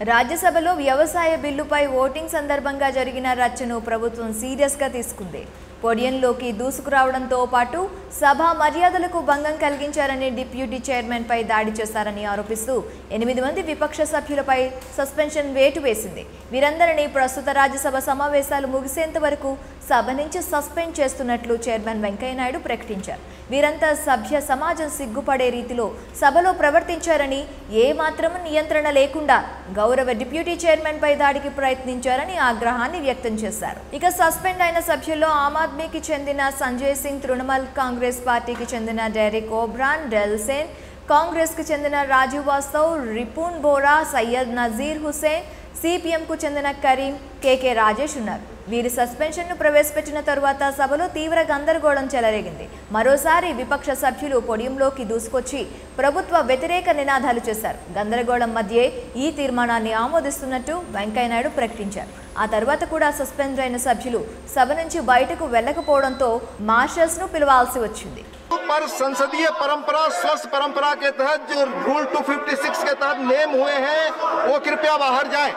రాజ్యసభలో వ్యవసాయ బిల్లుపై ఓటింగ్ సందర్భంగా జరిగిన రచ్చను ప్రభుత్వం సీరియస్గా తీసుకుంది. పొడియంలోకి దూసుకురావడంతో పాటు సభ మర్యాదలకు భంగం కలిగించారని డిప్యూటీ చైర్మన్పై దాడి చేశారని ఆరోపిస్తూ ఎనిమిది మంది విపక్ష సభ్యులపై సస్పెన్షన్ వేటు వేసింది. వీరందరినీ ప్రస్తుత రాజ్యసభ సమావేశాలు ముగిసేంత వరకు సభ నుంచి సస్పెండ్ చేస్తున్నట్లు చైర్మన్ వెంకయ్యనాయుడు ప్రకటించారు. వీరంతా సభ్య సమాజం సిగ్గుపడే రీతిలో సభలో ప్రవర్తించారని ఏమాత్రం నియంత్రణ లేకుండా గౌరవ డిప్యూటీ చైర్మన్పై దాడికి ప్రయత్నించారని ఆగ్రహాన్ని వ్యక్తం చేశారు. ఇక సస్పెండ్ అయిన సభ్యుల్లో ఆమ్ ఆద్మీకి చెందిన సంజయ్ సింగ్ తృణమూల్ కాంగ్రెస్ పార్టీకి చెందిన డెరిక్ ఓబ్రాన్ డెల్సేన్ కాంగ్రెస్కు చెందిన రాజీవ్ వాస్తవ్ రిపున్ బోరా సయ్యద్ నజీర్ హుసేన్ సిపిఎంకు చెందిన కరీం కేకే రాజేష్ ఉన్నారు వీరి సస్పెన్షన్ను ప్రవేశపెట్టిన తరువాత సభలో తీవ్ర గందరగోళం చెలరేగింది మరోసారి విపక్ష సభ్యులు పొడియంలోకి దూసుకొచ్చి ప్రభుత్వ వ్యతిరేక నినాదాలు చేశారు గందరగోళం మధ్యే ఈ తీర్మానాన్ని ఆమోదిస్తున్నట్టు వెంకయ్యనాయుడు ప్రకటించారు ఆ తర్వాత కూడా సస్పెండ్ అయిన సభ్యులు సభ నుంచి బయటకు వెళ్ళకపోవడంతో మార్షల్స్ను పిలవాల్సి వచ్చింది पर संसदीय परंपरा स्वस्थ परंपरा के तहत जो रूल 256 के तहत नेम हुए हैं वो कृपया बाहर जाएं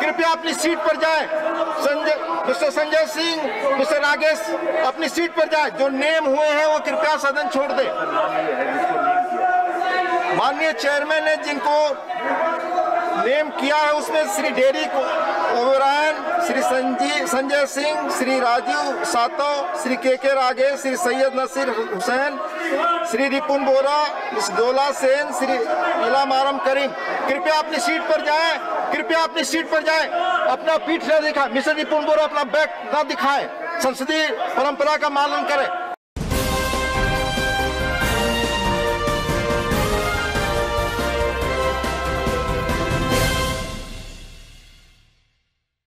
कृपया अपनी सीट पर जाएं संजय, मिस्टर संजय सिंह, मिस्टर रागेश अपनी सीट पर जाएँ। जो नेम हुए हैं, वो कृपया सदन छोड़ दें। माननीय चेयरमैन ने जिनको नेम किया है, उसमें Shri Derek O'Brien, Shri Sanjeev Sanjay Singh, Shri Rajeev Satav, Shri K K Ragesh, Shri Syed Nasir Hussain, Shri Ripun Bora miss Dola Sen, Shri Ilam आरम करीम। कृपया अपनी सीट पर जाएँ। कृपया अपनी सीट पर जाए, अपना पीठ न दिखाए मिस्टर रिपुन बोरा अपना बैग न दिखाए। संसदीय परंपरा का मालन करें।